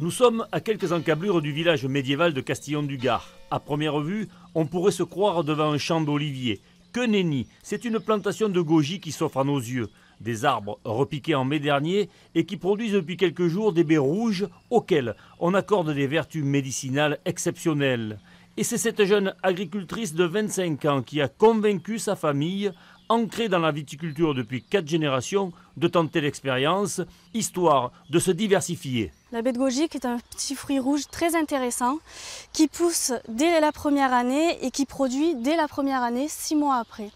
Nous sommes à quelques encablures du village médiéval de Castillon-du-Gard. À première vue, on pourrait se croire devant un champ d'oliviers. Que nenni C'est une plantation de goji qui s'offre à nos yeux. Des arbres repiqués en mai dernier et qui produisent depuis quelques jours des baies rouges auxquelles on accorde des vertus médicinales exceptionnelles. Et c'est cette jeune agricultrice de 25 ans qui a convaincu sa famille ancré dans la viticulture depuis quatre générations, de tenter l'expérience, histoire de se diversifier. La baie de Gogique est un petit fruit rouge très intéressant qui pousse dès la première année et qui produit dès la première année, six mois après.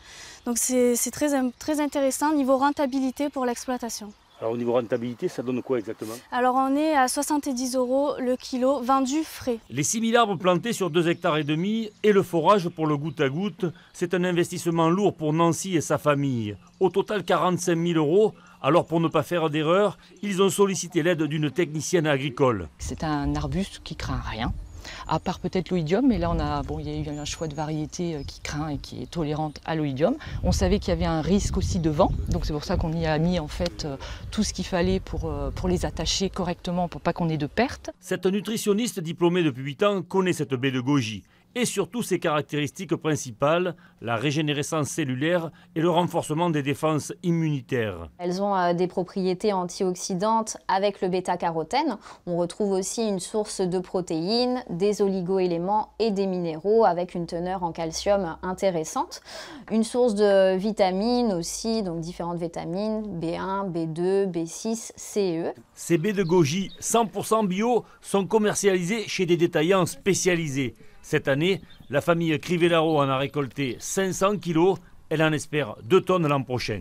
Donc c'est très, très intéressant niveau rentabilité pour l'exploitation. Alors au niveau rentabilité, ça donne quoi exactement? Alors on est à 70 euros le kilo vendu frais. Les 6000 arbres plantés sur 2 hectares et demi et le forage pour le goutte à goutte, c'est un investissement lourd pour Nancy et sa famille. Au total 45 000 euros. Alors pour ne pas faire d'erreur, ils ont sollicité l'aide d'une technicienne agricole. C'est un arbuste qui craint rien à part peut-être l'oïdium, mais là on a, bon, il y a eu un choix de variété euh, qui craint et qui est tolérante à l'oïdium. On savait qu'il y avait un risque aussi de vent, donc c'est pour ça qu'on y a mis en fait euh, tout ce qu'il fallait pour, euh, pour les attacher correctement pour pas qu'on ait de pertes. Cette nutritionniste diplômée depuis 8 ans connaît cette baie de goji et surtout ses caractéristiques principales, la régénérescence cellulaire et le renforcement des défenses immunitaires. Elles ont euh, des propriétés antioxydantes avec le bêta-carotène. On retrouve aussi une source de protéines, des oligoéléments et des minéraux avec une teneur en calcium intéressante. Une source de vitamines aussi, donc différentes vitamines, B1, B2, B6, CE. Ces baies de goji 100% bio sont commercialisées chez des détaillants spécialisés. Cette année, la famille Crivellaro en a récolté 500 kilos. Elle en espère 2 tonnes l'an prochain.